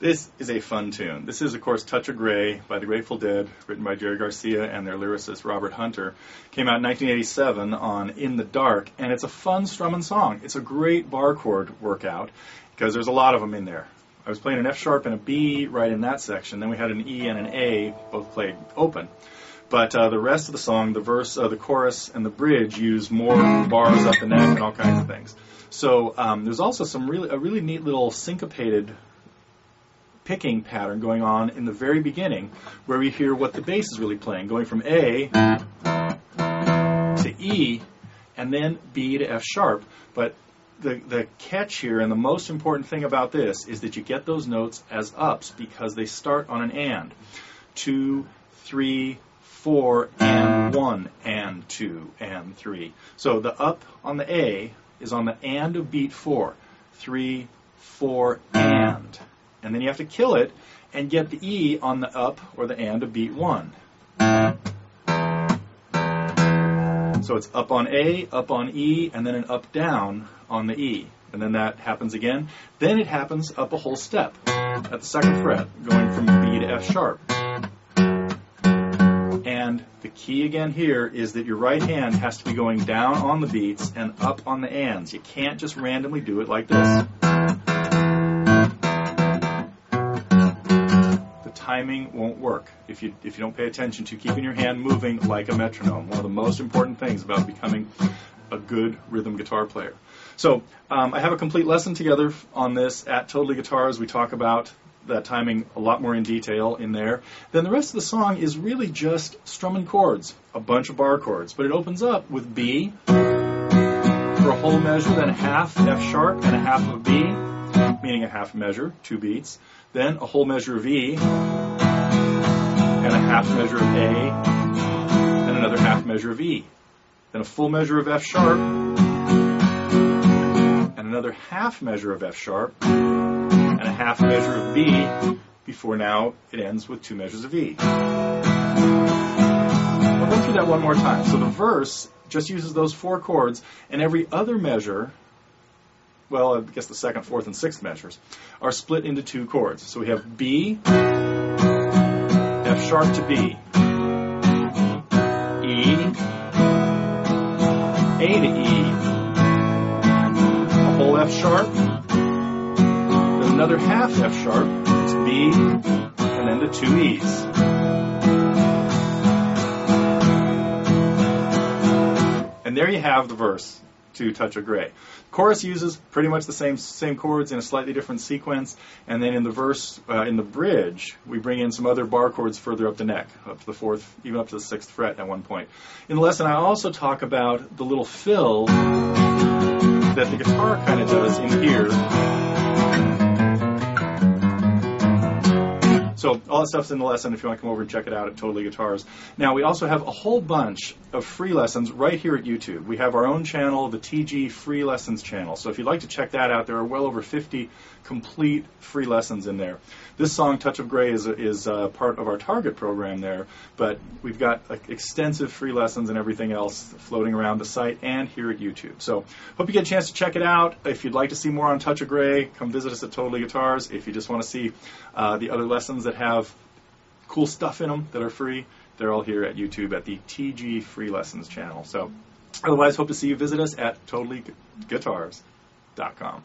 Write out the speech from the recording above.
This is a fun tune. This is, of course, Touch of Grey by the Grateful Dead, written by Jerry Garcia and their lyricist Robert Hunter. Came out in 1987 on In the Dark, and it's a fun strumming song. It's a great bar chord workout because there's a lot of them in there. I was playing an F sharp and a B right in that section. Then we had an E and an A, both played open. But uh, the rest of the song, the verse, uh, the chorus, and the bridge use more bars up the neck and all kinds of things. So um, there's also some really a really neat little syncopated picking pattern going on in the very beginning, where we hear what the bass is really playing, going from A to E, and then B to F sharp. But the, the catch here and the most important thing about this is that you get those notes as ups because they start on an and. Two, three, four, and one, and two, and three. So the up on the A is on the and of beat four. Three, four, and. And then you have to kill it and get the E on the up or the and of beat one. So it's up on A, up on E, and then an up down on the E. And then that happens again. Then it happens up a whole step at the second fret, going from B to F sharp. And the key again here is that your right hand has to be going down on the beats and up on the ands. You can't just randomly do it like this. Timing won't work if you if you don't pay attention to keeping your hand moving like a metronome. One of the most important things about becoming a good rhythm guitar player. So um, I have a complete lesson together on this at Totally Guitars. We talk about that timing a lot more in detail in there. Then the rest of the song is really just strumming chords, a bunch of bar chords, but it opens up with B for a whole measure, then a half F sharp and a half of B, meaning a half measure, two beats, then a whole measure of E and a half measure of A and another half measure of E. Then a full measure of F sharp and another half measure of F sharp and a half measure of B before now it ends with two measures of E. I'll go through that one more time. So the verse just uses those four chords, and every other measure well, I guess the second, fourth, and sixth measures, are split into two chords. So we have B, sharp to B, E, A to E, a whole F sharp, then another half F sharp, it's B, and then the two E's. And there you have the verse to Touch of Grey. Chorus uses pretty much the same same chords in a slightly different sequence, and then in the verse, uh, in the bridge, we bring in some other bar chords further up the neck, up to the fourth, even up to the sixth fret at one point. In the lesson, I also talk about the little fill that the guitar kind of does in here So all that stuff's in the lesson if you want to come over and check it out at Totally Guitars. Now we also have a whole bunch of free lessons right here at YouTube. We have our own channel, the TG Free Lessons channel. So if you'd like to check that out, there are well over 50 complete free lessons in there. This song, Touch of Grey, is, is uh, part of our target program there, but we've got like, extensive free lessons and everything else floating around the site and here at YouTube. So hope you get a chance to check it out. If you'd like to see more on Touch of Grey, come visit us at Totally Guitars. If you just want to see uh, the other lessons that have cool stuff in them that are free, they're all here at YouTube at the TG Free Lessons channel. So otherwise, hope to see you visit us at totallyguitars.com.